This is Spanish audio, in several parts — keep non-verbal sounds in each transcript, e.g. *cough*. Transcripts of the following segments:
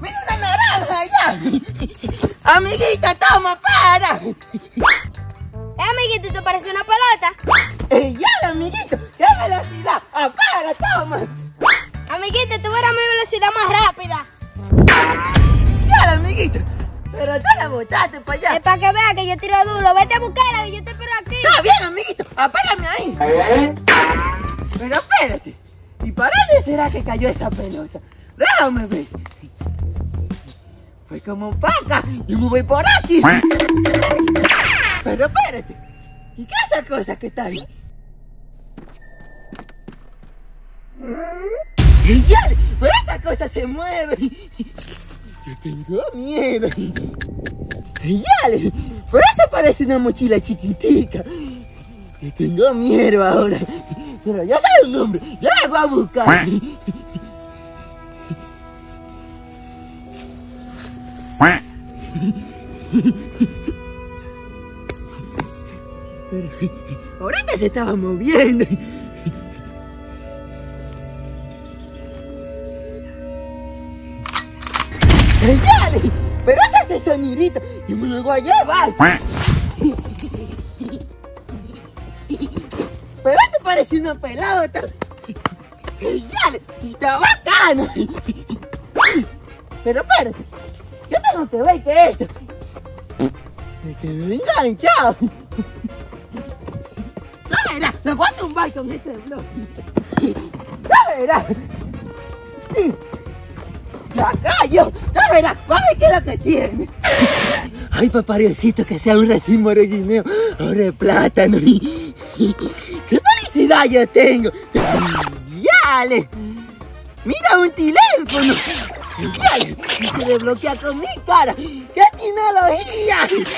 mira una naranja allá. *laughs* Amiguita, toma, para. Eh, amiguito, ¿te parece una pelota? Eh, ya, amiguito, qué velocidad. Ah, toma. Amiguito, tú verás mi velocidad más rápida. Ya, amiguito. Pero tú la botaste para allá. Es para que vea que yo tiro duro. Vete a buscarla que yo te espero aquí. Está bien, amiguito. Apárame ahí. ¿Eh? Pero espérate. ¿Y para dónde será que cayó esa pelota? Déjame ver. Fue como paca. Yo me voy por aquí. Pero espérate. ¿Y qué es esa cosa que está ahí? ¡Y ya! ¡Pero esa cosa se mueve! Yo tengo miedo. ¡Y ya! ¡Pero eso parece una mochila chiquitica! Yo tengo miedo ahora. Pero yo soy un hombre. Yo la voy a buscar. Pero ahorita se estaba moviendo. ¡Ey, dale! Pero es ese sonidito. Yo me lo voy a llevar. Pero esto parece una pelota. ¡Ey, dale! Está bacano. Pero espérate. Yo tengo que ver qué es eso. Me quedé enganchado. No verás, lo voy a tumbar con este blog. No verás. La callo. No verás, va ver qué es lo que tiene. Ay, papariocito, que sea un racimo de guineo o de plátano. ¡Qué felicidad yo tengo! ¡Yale! ¡Mira un teléfono! ¡Yale! Y se desbloquea con mi cara. ¡Qué tecnología! Jefa,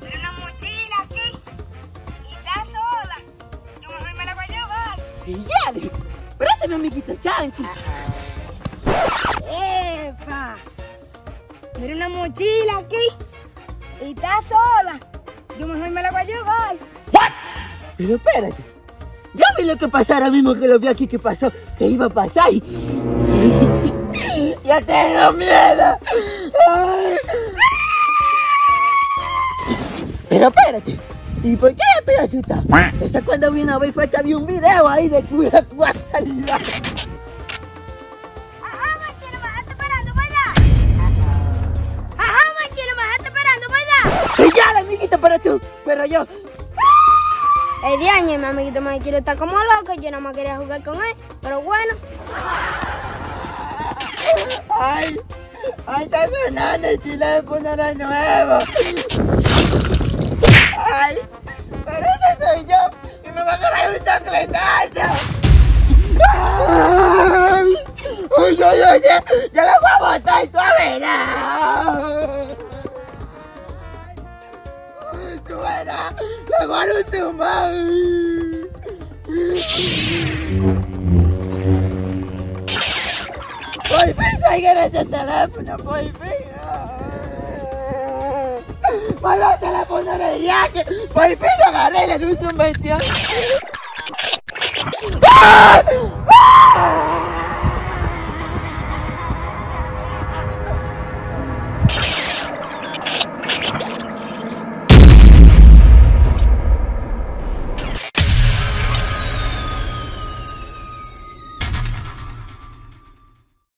tiene una mochila aquí y está sola. Yo mejor me la voy a llevar. ¡Yale! Es mi amiguito Chanchi. Epa. Mira una mochila aquí. Y está sola. Yo mejor me la voy a llevar. Pero espérate. Yo vi lo que pasó ahora mismo que lo vi aquí que pasó. Que iba a pasar. *laughs* ¡Ya tengo miedo! Ay. Pero espérate. ¿Y por qué estoy asustado? Eso cuando vi una vez fue que había un video ahí de cura esperando, ¿verdad? Y ya, amiguito, pero tú, pero yo. El día mi amiguito Manchilo está como loco. Yo nada más quería jugar con él. Pero bueno. Ay, ay, está sonando el teléfono de nuevo. Ay, pero ese soy yo y me va a agarrar un chacletazo. Ay, ay, ay, ya, ya lo voy a botar y tú verás. Ay, Tú verás, le voy a en este teléfono, teléfono de viaje. Agarré y le un subvención. ¡Ah! ¡Ah!